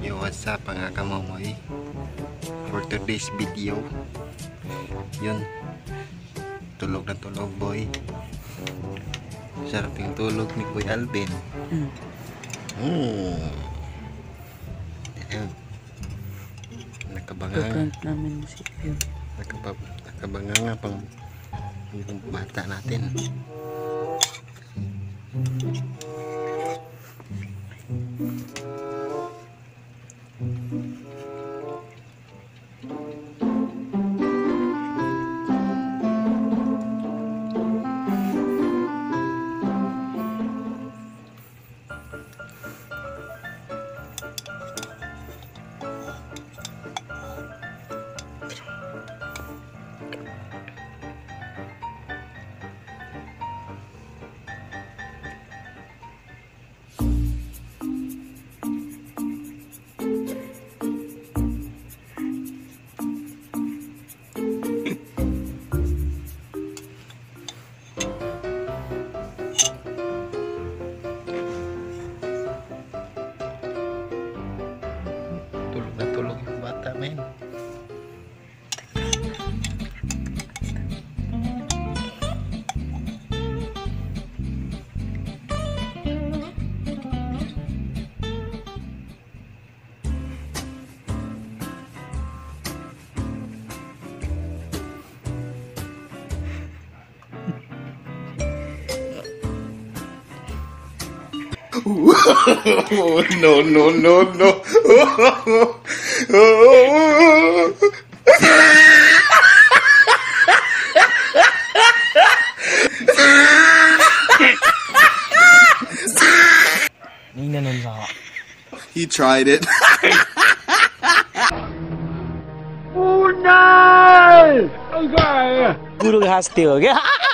Yo, what's up mga kamomoy? For today's video, yun, tulog na tulog boy. Sarap yung tulog ni Boy Alvin. Mm. Mm. Ayan. Nakabangang, Pagkant namin si yun. nakaba, nakabangang nga pang yung bata natin. Tulog no, no, no, no. Oh. he tried it. oh no! Okay. Guru has to, okay?